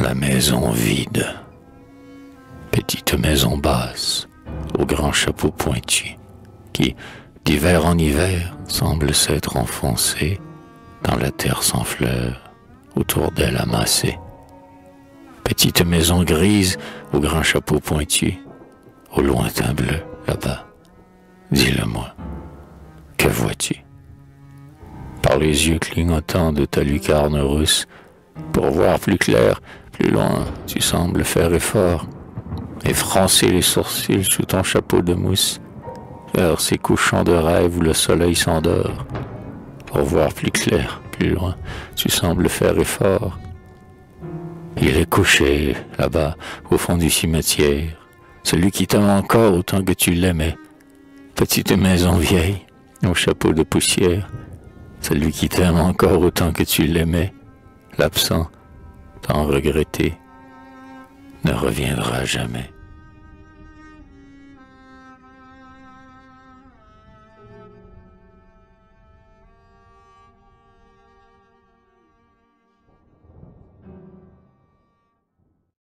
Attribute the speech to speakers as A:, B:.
A: La maison vide. Petite maison basse, au grand chapeau pointu, qui, d'hiver en hiver, semble s'être enfoncée dans la terre sans fleurs, autour d'elle amassée. Petite maison grise, au grand chapeau pointu, au lointain bleu, là-bas. Dis-le-moi, que vois-tu? Par les yeux clignotants de ta lucarne rousse, pour voir plus clair, plus loin, tu sembles faire effort, et froncer les sourcils sous ton chapeau de mousse, vers ces couchants de rêve où le soleil s'endort. Pour voir plus clair, plus loin, tu sembles faire effort. Il est couché, là-bas, au fond du cimetière, celui qui t'aime encore autant que tu l'aimais. Petite maison vieille, au chapeau de poussière, celui qui t'aime encore autant que tu l'aimais l'absent, tant regretté, ne reviendra jamais.